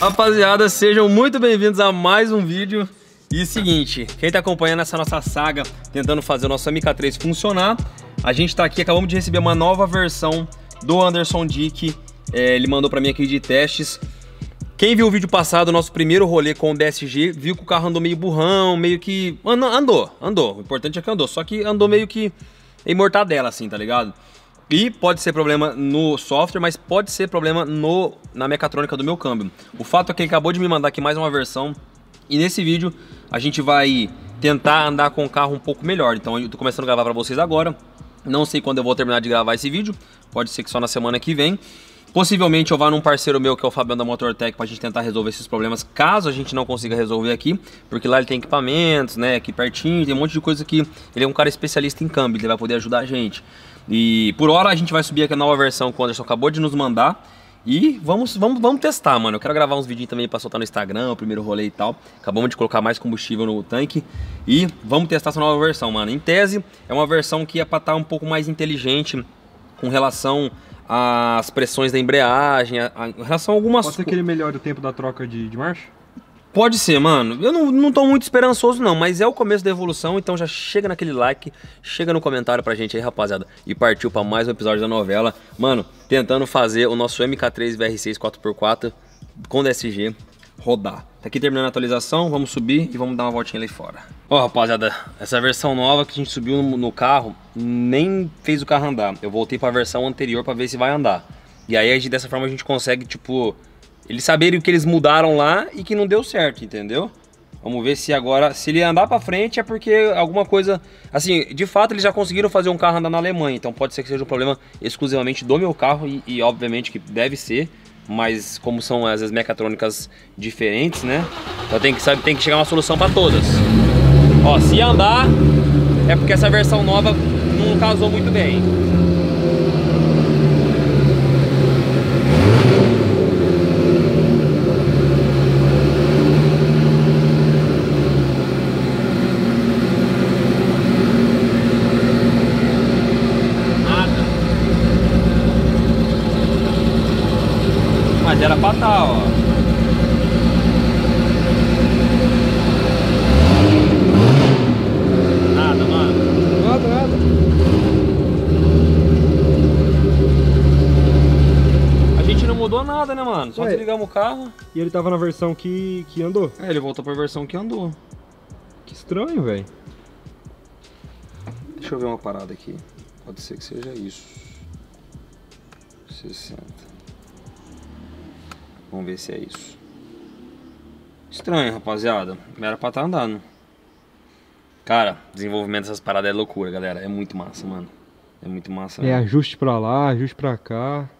Rapaziada, sejam muito bem-vindos a mais um vídeo. E seguinte, quem tá acompanhando essa nossa saga, tentando fazer o nosso MK3 funcionar, a gente tá aqui, acabamos de receber uma nova versão do Anderson Dick. É, ele mandou pra mim aqui de testes. Quem viu o vídeo passado, nosso primeiro rolê com o DSG, viu que o carro andou meio burrão, meio que... Andou, andou. O importante é que andou, só que andou meio que em mortadela, assim, tá ligado? E pode ser problema no software, mas pode ser problema no, na mecatrônica do meu câmbio. O fato é que ele acabou de me mandar aqui mais uma versão. E nesse vídeo a gente vai tentar andar com o carro um pouco melhor. Então eu tô começando a gravar para vocês agora. Não sei quando eu vou terminar de gravar esse vídeo. Pode ser que só na semana que vem. Possivelmente eu vá num parceiro meu que é o Fabiano da MotorTech pra gente tentar resolver esses problemas, caso a gente não consiga resolver aqui, porque lá ele tem equipamentos, né, aqui pertinho, tem um monte de coisa que ele é um cara especialista em câmbio, ele vai poder ajudar a gente. E por hora a gente vai subir aqui a nova versão que o Anderson acabou de nos mandar. E vamos, vamos, vamos testar, mano. Eu quero gravar uns vídeos também para soltar no Instagram, o primeiro rolê e tal. Acabamos de colocar mais combustível no tanque. E vamos testar essa nova versão, mano. Em tese, é uma versão que é para estar tá um pouco mais inteligente com relação às pressões da embreagem, a, a, em relação a algumas... Pode ser que ele melhore o tempo da troca de, de marcha? Pode ser, mano. Eu não, não tô muito esperançoso, não, mas é o começo da evolução, então já chega naquele like, chega no comentário pra gente aí, rapaziada. E partiu pra mais um episódio da novela. Mano, tentando fazer o nosso MK3 VR6 4x4 com DSG rodar. Tá aqui terminando a atualização, vamos subir e vamos dar uma voltinha ali fora. Ó, oh, rapaziada, essa versão nova que a gente subiu no, carro, nem fez o carro andar. Eu voltei pra versão anterior pra ver se vai andar. E aí, dessa forma, a gente consegue, tipo eles saberem o que eles mudaram lá e que não deu certo, entendeu? Vamos ver se agora, se ele andar para frente é porque alguma coisa, assim, de fato eles já conseguiram fazer um carro andar na Alemanha, então pode ser que seja um problema exclusivamente do meu carro e, e obviamente que deve ser, mas como são às vezes mecatrônicas diferentes, né? Então tem que saber, tem que chegar uma solução para todas. Ó, se andar é porque essa versão nova não casou muito bem. nada, né, mano? Só Ué, desligamos o carro. E ele tava na versão que, que andou? É, ele voltou pra versão que andou. Que estranho, velho. Deixa eu ver uma parada aqui. Pode ser que seja isso. 60. Vamos ver se é isso. Estranho, rapaziada. Era pra estar tá andando. Cara, desenvolvimento dessas paradas é loucura, galera. É muito massa, mano. É muito massa. É ajuste pra lá, ajuste pra cá.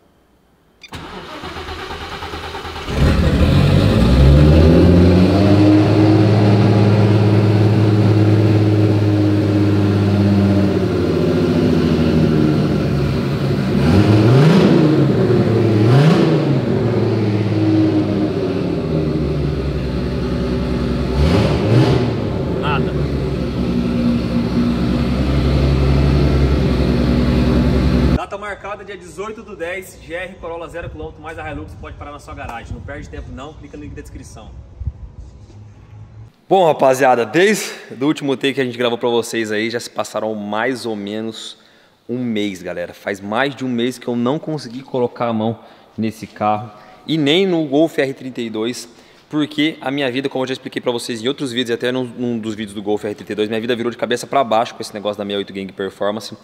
Dia 18 do 10, GR Corolla 0km mais a Hilux pode parar na sua garagem. Não perde tempo não, clica no link da descrição. Bom, rapaziada, desde o último take que a gente gravou para vocês aí, já se passaram mais ou menos um mês, galera. Faz mais de um mês que eu não consegui colocar a mão nesse carro e nem no Golf R32, porque a minha vida, como eu já expliquei para vocês em outros vídeos, até num, num, dos vídeos do Golf R32, minha vida virou de cabeça para baixo com esse negócio da 68 Gang Performance.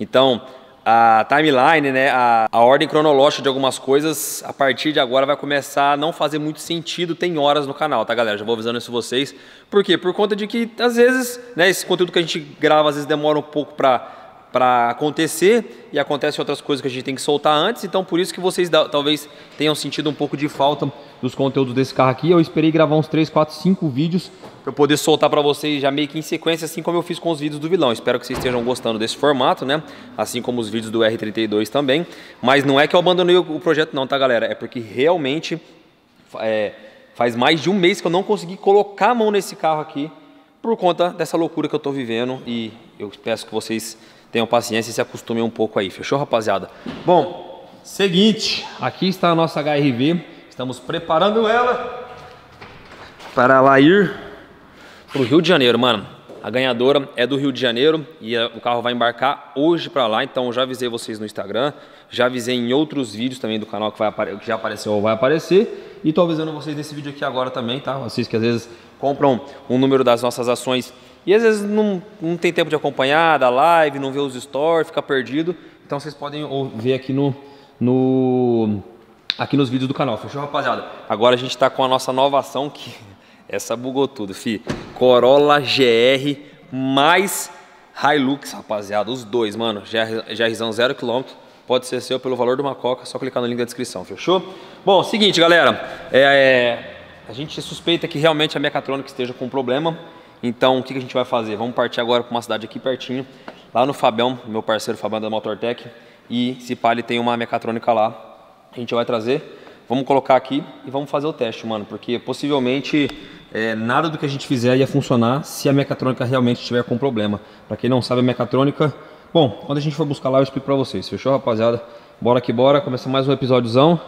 Então, a timeline, né, a, a, ordem cronológica de algumas coisas, a partir de agora vai começar a não fazer muito sentido, tem horas no canal, tá galera? Já vou avisando isso vocês. Por quê? Por conta de que, às vezes, né, esse conteúdo que a gente grava, às vezes demora um pouco para para acontecer e acontecem outras coisas que a gente tem que soltar antes, então por isso que vocês talvez tenham sentido um pouco de falta dos conteúdos desse carro aqui. Eu esperei gravar uns 3, 4, 5 vídeos para poder soltar para vocês já meio que em sequência, assim como eu fiz com os vídeos do vilão. Espero que vocês estejam gostando desse formato, né? Assim como os vídeos do R32 também. Mas não é que eu abandonei o projeto não, tá galera? É porque realmente é, faz mais de um mês que eu não consegui colocar a mão nesse carro aqui por conta dessa loucura que eu estou vivendo e eu peço que vocês tenham paciência e se acostumem um pouco aí, fechou rapaziada? Bom, seguinte, aqui está a nossa HRV Estamos preparando ela para ela ir pro Rio de Janeiro, mano. A ganhadora é do Rio de Janeiro e o carro vai embarcar hoje para lá, então já avisei vocês no Instagram, já avisei em outros vídeos também do canal que, vai que já apareceu ou vai aparecer e tô avisando vocês nesse vídeo aqui agora também, tá? Vocês que às vezes compram um número das nossas ações e às vezes não, não tem tempo de acompanhar da live, não vê os stories, fica perdido, então vocês podem ver aqui no, no aqui nos vídeos do canal, fechou rapaziada? Agora a gente tá com a nossa nova ação que essa bugou tudo, fi. Corolla GR mais Hilux, rapaziada. Os dois, mano. GR, GRzão 0km. Pode ser seu pelo valor de uma coca. Só clicar no link da descrição, fechou? Bom, seguinte, galera. É, é, a gente suspeita que realmente a mecatrônica esteja com problema. Então, o que a gente vai fazer? Vamos partir agora para uma cidade aqui pertinho. Lá no Fabião, meu parceiro Fabião da Motortech. E se pá, ele tem uma mecatrônica lá. A gente vai trazer. Vamos colocar aqui e vamos fazer o teste, mano, porque possivelmente é, nada do que a gente fizer ia funcionar se a mecatrônica realmente estiver com problema. Pra quem não sabe, a mecatrônica. Bom, quando a gente for buscar lá, eu explico pra vocês, fechou, rapaziada? Bora que bora, começa mais um episódiozão.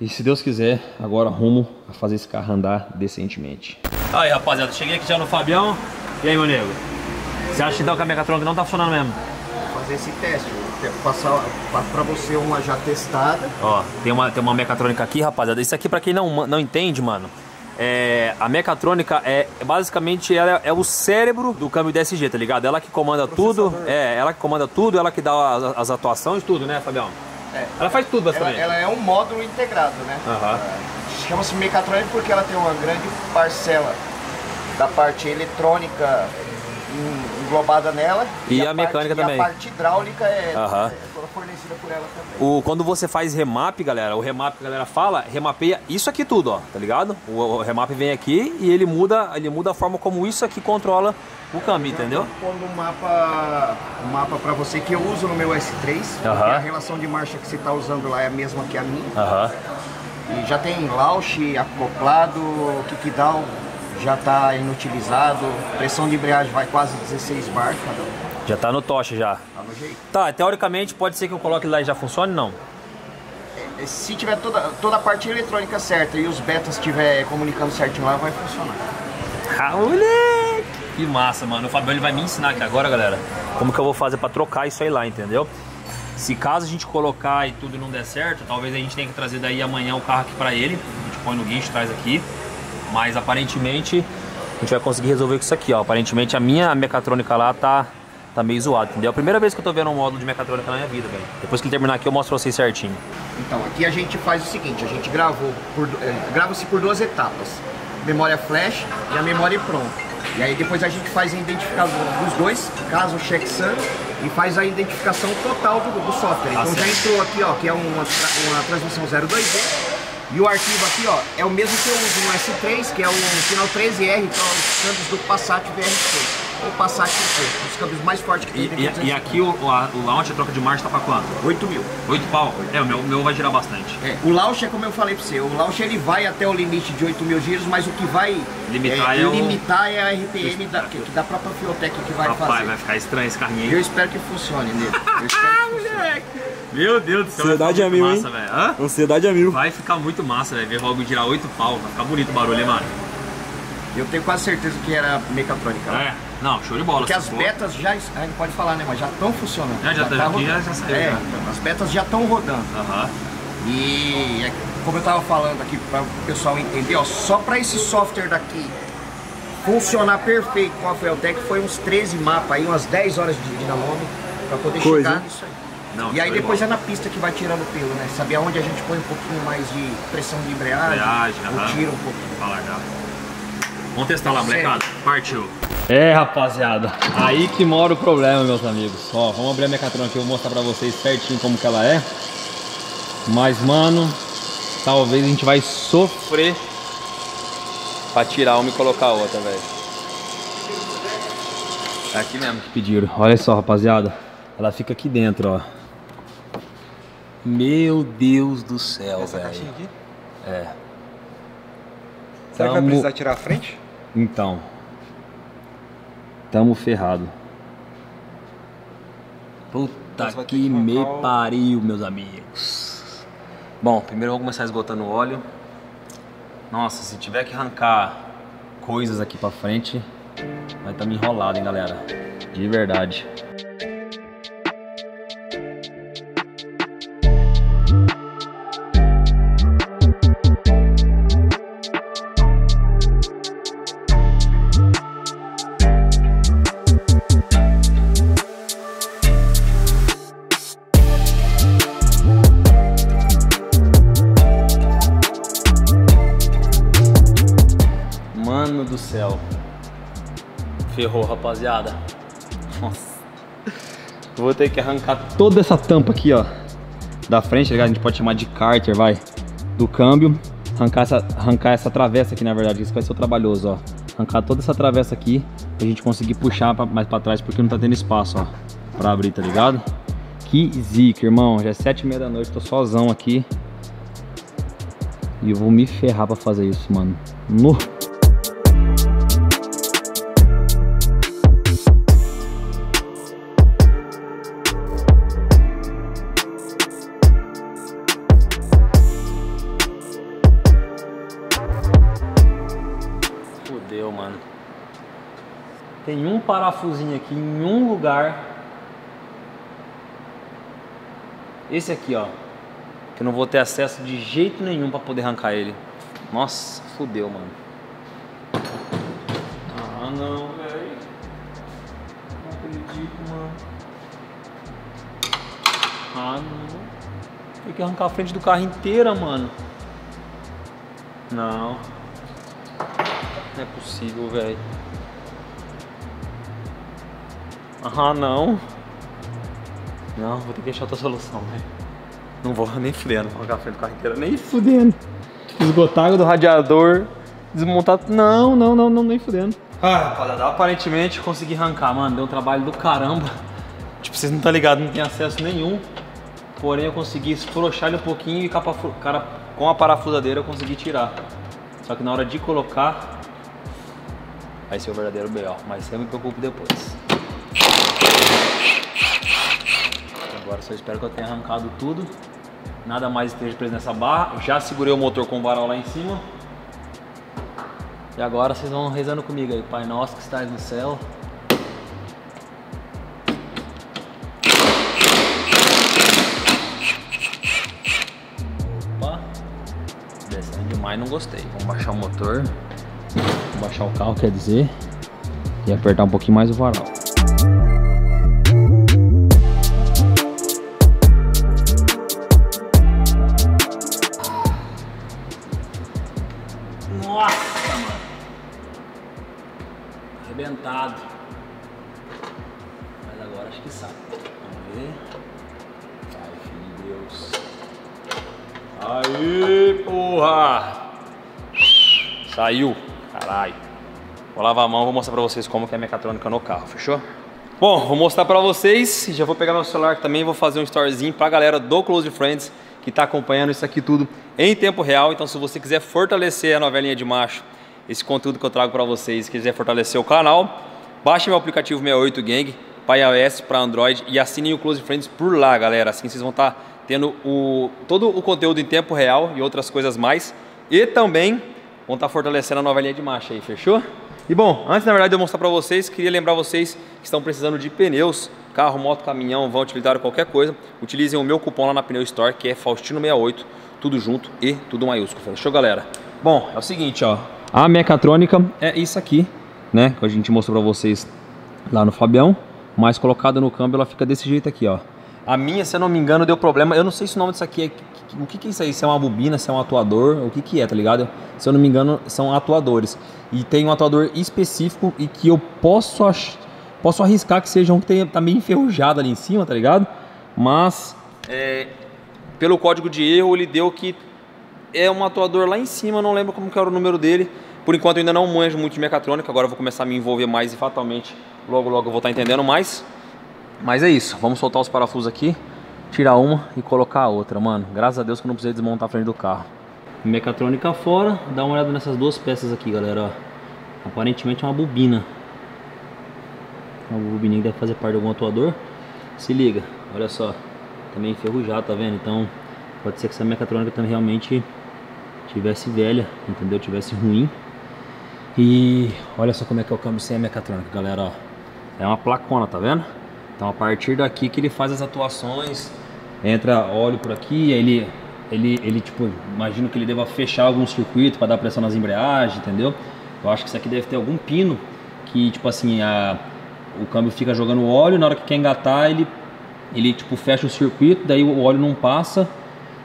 E se Deus quiser, agora rumo a fazer esse carro andar decentemente. Aí, rapaziada, cheguei aqui já no Fabião. E aí, meu nego? Você acha então que a mecatrônica não tá funcionando mesmo? fazer esse teste. Quero passar para você uma já testada. Ó, tem uma, tem uma mecatrônica aqui, rapaziada. Isso aqui, pra quem não, não entende, mano, é, a mecatrônica é basicamente ela é o cérebro do câmbio DSG, tá ligado? Ela que comanda tudo, é, ela que comanda tudo, ela que dá as, as atuações, tudo, né, Fabião? É. Ela faz tudo, Ela, basicamente. ela é um módulo integrado, né? É, Chama-se mecatrônica porque ela tem uma grande parcela da parte eletrônica englobada nela. E a mecânica parte, também. E a parte hidráulica é, é toda fornecida por ela também. O, quando você faz remap, galera, o remap que a galera fala, remapeia isso aqui tudo, ó, tá ligado? O, o remap vem aqui e ele muda, ele muda a forma como isso aqui controla o câmbio, entendeu? Pondo um mapa, um mapa para você que eu uso no meu S3. porque Aham. A relação de marcha que você está usando lá é a mesma que a minha. E já tem launch acoplado, kickdown já está inutilizado, pressão de embreagem vai quase 16 bar, cada um. Já tá no tocha já. Tá no jeito. Tá, teoricamente pode ser que eu coloque lá e já funcione, não? E Se tiver toda, toda a parte eletrônica certa e os betas estiver comunicando certinho lá, vai funcionar. Ah, moleque! Que massa, mano. O Fabião ele vai me ensinar aqui agora, galera, como que eu vou fazer pra trocar isso aí lá, entendeu? Se caso a gente colocar e tudo não der certo, talvez a gente tenha que trazer daí amanhã o carro aqui pra ele. A gente põe no guincho, traz aqui. Mas aparentemente a gente vai conseguir resolver com isso aqui, ó. Aparentemente a minha mecatrônica lá tá, tá meio zoada, entendeu? A primeira vez que eu tô vendo um módulo de mecatrônica na minha vida, velho. Depois que ele terminar aqui eu mostro pra vocês certinho. Então, aqui a gente faz o seguinte, a gente gravou, por, eh, grava-se por duas etapas. Memória flash e a memória pronta. E aí depois a gente faz a identificação dos dois, caso checksum, e faz a identificação total do, do software. Então já entrou aqui, ó, que é uma, uma transmissão 02D. E o arquivo aqui, ó, é o mesmo que eu uso no S3, que é o final 13R, que é os câmbios do Passat VR6. Ou Passat C, os câmbios mais fortes que tem dentro do aqui o, o launch, a troca de marcha tá pra quanto? 8 mil. 8 pau? É, o meu, meu vai girar bastante. É, o launch é como eu falei pra você, o launch ele vai até o limite de 8 mil giros, mas o que vai Limitar é, é o- limitar é a RPM da, que, que da própria Fiotec que vai fazer. ficar estranho esse carrinho Eu espero que funcione nele. Eu espero que funcione. Meu Deus do céu, Ansiedade vai é ficar mil, massa, velho. Hã? Ansiedade a mil. Vai ficar muito massa, velho. Ver o bagulho girar 8 pau. Vai ficar bonito o barulho, hein, mano? Eu tenho quase certeza que era mecatrônica. É. Não, show de bola. Porque as for. betas já, a gente pode falar, né, mas já estão funcionando. É, já tá- aqui já- rodando. já saiu, É, já. as betas já estão rodando. Aham. E é, como eu tava falando aqui para o pessoal entender, ó, só para esse software daqui funcionar perfeito com a Feltec foi uns 13 mapas aí, umas 10 horas de dinamômetro para poder Coisa, chegar hein? nisso aí. Não, e aí depois é bola. na pista que vai tirando o pelo, né? Saber aonde a gente põe um pouquinho mais de pressão de embreagem, Embreagem, ou aham. tira um pouquinho. Vai largar. Vamos testar lá, Sério. molecada. Partiu. É, rapaziada. Aí que mora o problema, meus amigos. Ó, vamos abrir a mecatrônica aqui, eu vou mostrar pra vocês certinho como que ela é. Mas, mano, talvez a gente vai sofrer pra tirar uma e colocar a outra, velho. É aqui mesmo que pediram. Olha só, rapaziada. Ela fica aqui dentro, ó. Meu Deus do céu, velho. aqui? É. Será que vai Tamo- precisar tirar a frente? Então. Tamo ferrado. Puta ter que me o- pariu, meus amigos. Bom, primeiro eu vou começar esgotando o óleo. Nossa, se tiver que arrancar coisas aqui pra frente, vai estar tá me enrolado, hein, galera. De verdade. Rapaziada. Nossa. Vou ter que arrancar toda essa tampa aqui, ó. Da frente, tá ligado? A gente pode chamar de cárter, vai. Do câmbio. Arrancar essa, arrancar essa travessa aqui, na verdade. Isso vai ser o trabalhoso, ó. Arrancar toda essa travessa aqui. Pra gente conseguir puxar pra, mais pra trás, porque não tá tendo espaço, ó. Pra abrir, tá ligado? Que zica, irmão. Já é sete e meia da noite, tô sozão aqui. E eu vou me ferrar pra fazer isso, mano. No. Parafusinho aqui em um lugar. Esse aqui, ó. Que eu não vou ter acesso de jeito nenhum para poder arrancar ele. Nossa, fodeu, mano. Ah, não, velho. Não acredito, mano. Ah, não. Tem que arrancar a frente do carro inteira, mano. Não. Não é possível, velho. Ah, não. Não, vou ter que achar outra solução, velho. Não vou nem fudendo, vou colocar a frente do carro inteiro, nem fudendo. Esgotar água do radiador, desmontar. Não, não, não, não, nem fudendo. Ah, rapaziada, aparentemente consegui arrancar, mano. Deu um trabalho do caramba. Tipo, vocês não estão tá ligados, não tem acesso nenhum. Porém, eu consegui esfrouxar ele um pouquinho e cara, com a parafusadeira eu consegui tirar. Só que na hora de colocar, vai ser o verdadeiro B.O. Mas eu me preocupo depois. Espero que eu tenha arrancado tudo. Nada mais esteja preso nessa barra. Já segurei o motor com o varal lá em cima. E agora vocês vão rezando comigo aí. Pai nosso que estás no céu. Opa. Descendo demais, não gostei. Vamos baixar o motor. Vamos baixar o carro, quer dizer. E apertar um pouquinho mais o varal. Acho que sai. Vamos ver. Ai, filho de Deus. Aí, porra! Saiu. Caralho. Vou lavar a mão, vou mostrar pra vocês como que é a mecatrônica no carro, fechou? Bom, vou mostrar pra vocês, já vou pegar meu celular também, vou fazer um storyzinho pra galera do Close Friends que tá acompanhando isso aqui tudo em tempo real. Então se você quiser fortalecer a novelinha de macho, esse conteúdo que eu trago para vocês, quiser fortalecer o canal, baixe meu aplicativo 68 Gang para iOS, para Android e assinem o Close Friends por lá, galera. Assim vocês vão estar tá tendo o, todo o conteúdo em tempo real e outras coisas mais. E também vão estar tá fortalecendo a nova linha de marcha aí, fechou? E bom, antes na verdade de eu mostrar para vocês, queria lembrar vocês que estão precisando de pneus, carro, moto, caminhão, vão utilizar qualquer coisa, utilizem o meu cupom lá na Pneu Store, que é Faustino68, tudo junto e tudo maiúsculo. Fechou, galera? Bom, é o seguinte, ó, a mecatrônica é isso aqui, né? Que a gente mostrou para vocês lá no Fabião. Mas colocada no câmbio ela fica desse jeito aqui, ó. A minha, se eu não me engano, deu problema. Eu não sei se o nome disso aqui é... O que, que é isso aí? Se é uma bobina, se é um atuador, o que que é, tá ligado? Se eu não me engano, são atuadores. E tem um atuador específico e que eu posso, ach... posso arriscar que seja um que tenha, tá meio enferrujado ali em cima, tá ligado? Mas, é... pelo código de erro, ele deu que é um atuador lá em cima, não lembro como que era o número dele. Por enquanto eu ainda não manjo muito de mecatrônica, agora eu vou começar a me envolver mais e fatalmente logo logo eu vou estar entendendo mais. Mas é isso, vamos soltar os parafusos aqui, tirar uma e colocar a outra, mano. Graças a Deus que eu não precisei desmontar a frente do carro. Mecatrônica fora, dá uma olhada nessas duas peças aqui, galera, ó. Aparentemente é uma bobina. Uma bobininha que deve fazer parte de algum atuador. Se liga, olha só, também enferrujado, tá vendo? Então Pode ser que essa mecatrônica também realmente tivesse velha, entendeu? Tivesse ruim. E olha só como é que é o câmbio sem a mecatrônica, galera, ó. É uma placona, tá vendo? Então a partir daqui que ele faz as atuações, entra óleo por aqui, ele ele ele tipo, imagino que ele deva fechar algum circuito para dar pressão nas embreagens, entendeu? Eu acho que isso aqui deve ter algum pino que tipo assim, a o câmbio fica jogando óleo, na hora que quer engatar, ele ele tipo fecha o circuito, daí o óleo não passa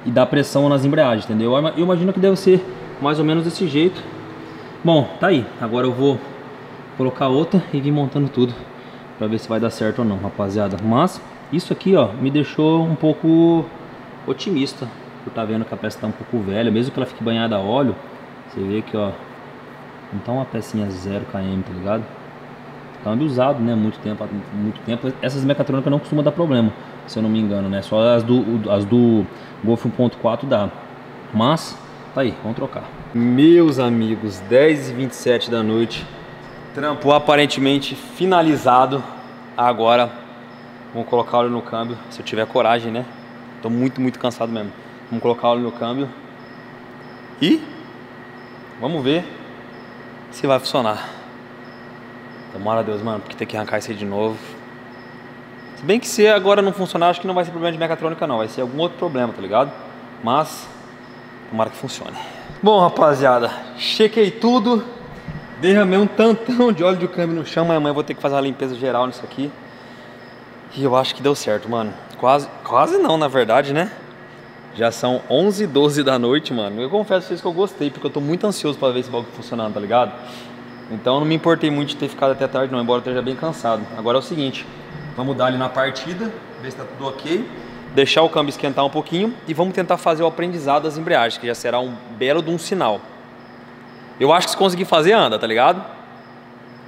e dá pressão nas embreagens, entendeu? Eu imagino que deve ser mais ou menos desse jeito. Bom, tá aí. Agora eu vou colocar outra e vir montando tudo para ver se vai dar certo ou não, rapaziada. Mas isso aqui, ó, me deixou um pouco otimista por estar tá vendo que a peça tá um pouco velha, mesmo que ela fique banhada a óleo. Você vê que, ó, não tá uma pecinha 0 km, tá ligado? Câmbio usado, né, muito tempo, muito tempo. Essas mecatrônicas não costumam dar problema, se eu não me engano, né? Só as do as do Golf 1.4 dá. Mas tá aí, vamos trocar. Meus amigos, 10 e 27 da noite. Trampo aparentemente finalizado. Agora vamos colocar óleo no câmbio, se eu tiver coragem, né? Tô muito, muito cansado mesmo. Vamos colocar óleo no câmbio. E vamos ver se vai funcionar. Tomara a Deus, mano, porque tem que arrancar isso aí de novo. Se bem que se agora não funcionar, acho que não vai ser problema de mecatrônica não, vai ser algum outro problema, tá ligado? Mas tomara que funcione. Bom, rapaziada, chequei tudo. Derramei um tantão de óleo de câmbio no chão, mas amanhã eu vou ter que fazer uma limpeza geral nisso aqui. E eu acho que deu certo, mano. Quase, quase não, na verdade, né? Já são 11 12 da noite, mano. Eu confesso pra vocês que eu gostei, porque eu tô muito ansioso pra ver esse bagulho funcionando, tá ligado? Então não me importei muito de ter ficado até tarde não, embora eu esteja bem cansado. Agora é o seguinte, vamos dar ali na partida, ver se tá tudo ok. Deixar o câmbio esquentar um pouquinho e vamos tentar fazer o aprendizado das embreagens, que já será um belo de um sinal. Eu acho que se conseguir fazer, anda, tá ligado?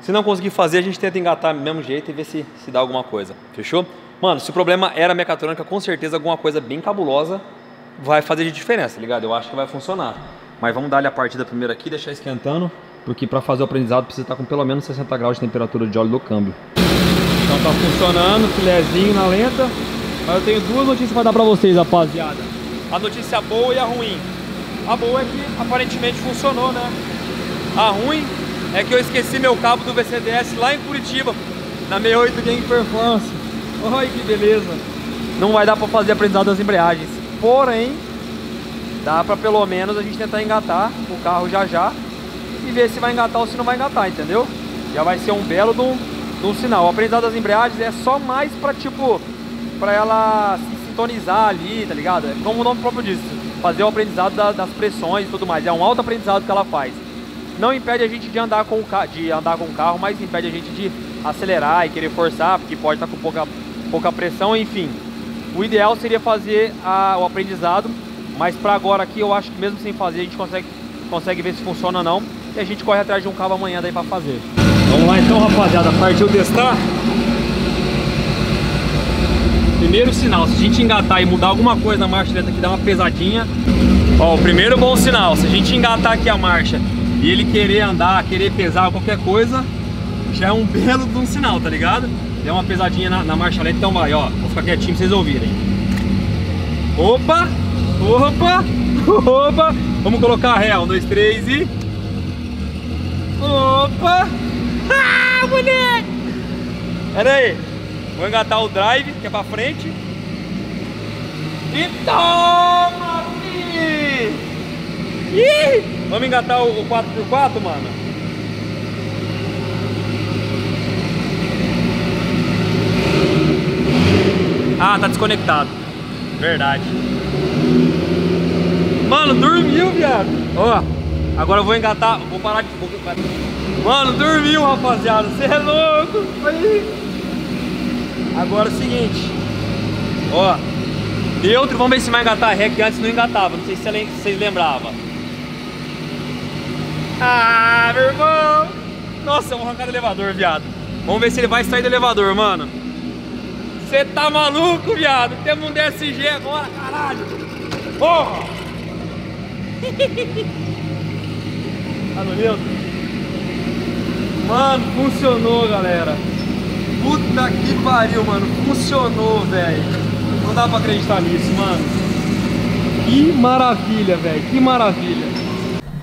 Se não conseguir fazer, a gente tenta engatar do mesmo jeito e ver se, se dá alguma coisa. Fechou? Mano, se o problema era mecatrônica, com certeza alguma coisa bem cabulosa vai fazer de diferença, tá ligado? Eu acho que vai funcionar. Mas vamos dar-lhe a partida primeiro aqui, deixar esquentando, porque para fazer o aprendizado precisa estar com pelo menos 60 graus de temperatura de óleo do câmbio. Então tá funcionando, filézinho na lenta. Mas eu tenho duas notícias para dar para vocês, rapaziada. A notícia boa e a ruim. A boa é que aparentemente funcionou, né? A ruim é que eu esqueci meu cabo do VCDS lá em Curitiba, na 68 Game Performance. Olha que beleza. Não vai dar para fazer aprendizado das embreagens. Porém, dá para pelo menos a gente tentar engatar o carro já já e ver se vai engatar ou se não vai engatar, entendeu? Já vai ser um belo de um, de um sinal. O aprendizado das embreagens é só mais para tipo, para ela se sintonizar ali, tá ligado? É como o nome próprio diz, fazer o aprendizado da, das pressões e tudo mais. É um alto aprendizado que ela faz não impede a gente de andar com o, de andar com o carro, mas impede a gente de acelerar e querer forçar, porque pode estar com pouca, pouca pressão, enfim. O ideal seria fazer a, o aprendizado, mas para agora aqui eu acho que mesmo sem fazer a gente consegue, consegue ver se funciona ou não. E a gente corre atrás de um cabo amanhã daí para fazer. Vamos lá então rapaziada, partiu testar. Primeiro sinal, se a gente engatar e mudar alguma coisa na marcha lenta que dá uma pesadinha. Ó, o primeiro bom sinal, se a gente engatar aqui a marcha e ele querer andar, querer pesar qualquer coisa, já é um belo de um sinal, tá ligado? Deu uma pesadinha na, na marcha lenta, então vai, ó. Vou ficar quietinho pra vocês ouvirem. Opa! Opa! Opa! Vamos colocar a ré, um, dois, três e... Opa! Ah, moleque! Pera aí. Vou engatar o drive, que é pra frente. E toma, filho! Ih! Vamos engatar o, 4x4, mano? Ah, tá desconectado. Verdade. Mano, dormiu, viado. Ó, agora eu vou engatar. Vou parar de. Mano, dormiu, rapaziada. Você é louco. Aí. Agora é o seguinte. Ó. Neutro, vamos ver se vai engatar a ré que antes não engatava. Não sei se vocês lembravam. Ah, meu irmão! Nossa, vamos arrancar do elevador, viado. Vamos ver se ele vai sair do elevador, mano. Você tá maluco, viado? Temos um DSG agora, caralho! Porra! tá no neutro? Mano, funcionou, galera. Puta que pariu, mano. Funcionou, velho. Não dá pra acreditar nisso, mano. Que maravilha, velho. Que maravilha.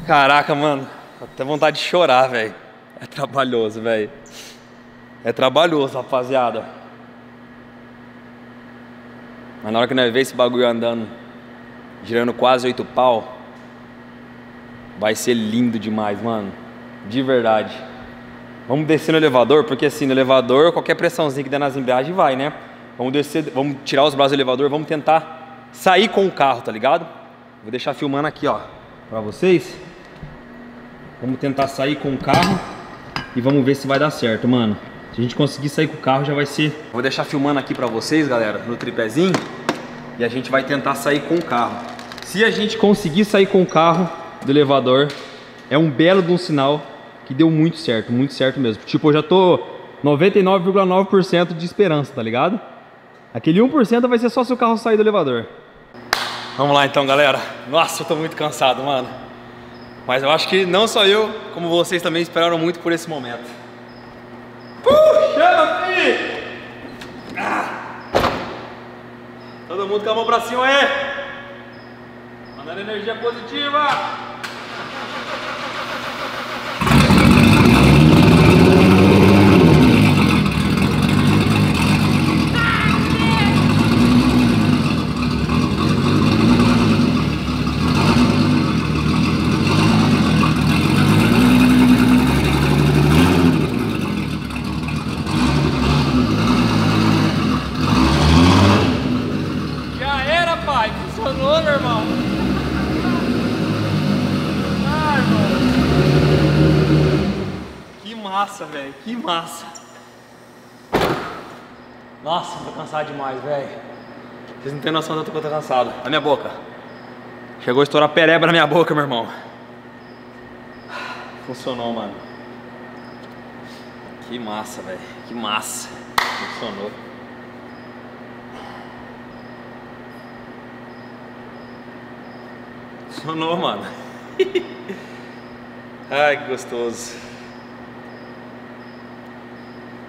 Caraca, mano. Até vontade de chorar, velho. É trabalhoso, velho. É trabalhoso, rapaziada. Mas na hora que nós vemos esse bagulho andando, girando quase oito pau, vai ser lindo demais, mano. De verdade. Vamos descer no elevador, porque assim, no elevador, qualquer pressãozinha que der nas embreagens vai, né? Vamos descer, vamos tirar os braços do elevador, vamos tentar sair com o carro, tá ligado? Vou deixar filmando aqui, ó, pra vocês. Vamos tentar sair com o carro e vamos ver se vai dar certo, mano. Se a gente conseguir sair com o carro, já vai ser... Vou deixar filmando aqui pra vocês, galera, no tripézinho. E a gente vai tentar sair com o carro. Se a gente conseguir sair com o carro do elevador, é um belo de um sinal que deu muito certo, muito certo mesmo. Tipo, eu já tô 99,9% de esperança, tá ligado? Aquele 1% vai ser só se o carro sair do elevador. Vamos lá então, galera. Nossa, eu tô muito cansado, mano. Mas eu acho que não só eu, como vocês também esperaram muito por esse momento. Puxa, filho! Ah. Todo mundo com a mão pra cima aí! Mandando energia positiva! Já era, pai. Funcionou, meu irmão. Ai, mano. Que massa, velho. Que massa. Nossa, tô cansado demais, velho. Vocês não têm noção do quanto eu tô cansado. Na minha boca. Chegou a estourar pereba na minha boca, meu irmão. Funcionou, mano. Que massa, velho. Que massa. Funcionou. Funcionou, mano. Ai, que gostoso.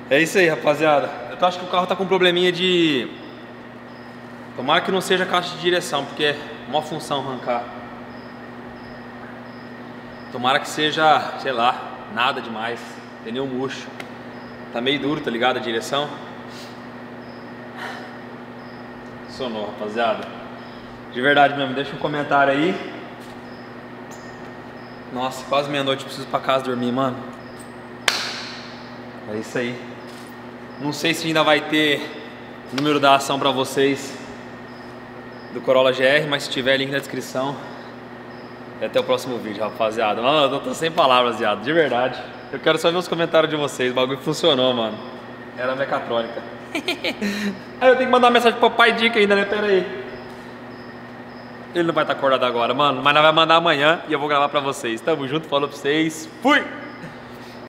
É isso aí, rapaziada. Eu acho que o carro tá com um probleminha de. Tomara que não seja caixa de direção, porque é uma função arrancar. Tomara que seja, sei lá, nada demais. Pneu murcho. Tá meio duro, tá ligado? A direção. Funcionou, rapaziada. De verdade mesmo, deixa um comentário aí. Nossa, quase meia-noite, preciso pra casa dormir, mano. É isso aí. Não sei se ainda vai ter número da ação pra vocês do Corolla GR, mas se tiver link na descrição. E até o próximo vídeo, rapaziada. Mano, eu tô sem palavras, viado, de verdade. Eu quero só ver os comentários de vocês. O bagulho funcionou, mano. Era mecatrônica. aí eu tenho que mandar uma mensagem pro Papai Dica ainda, né? Pera aí. Ele não vai estar acordado agora, mano. Mas nós vai mandar amanhã e eu vou gravar pra vocês. Tamo junto, falou pra vocês. Fui!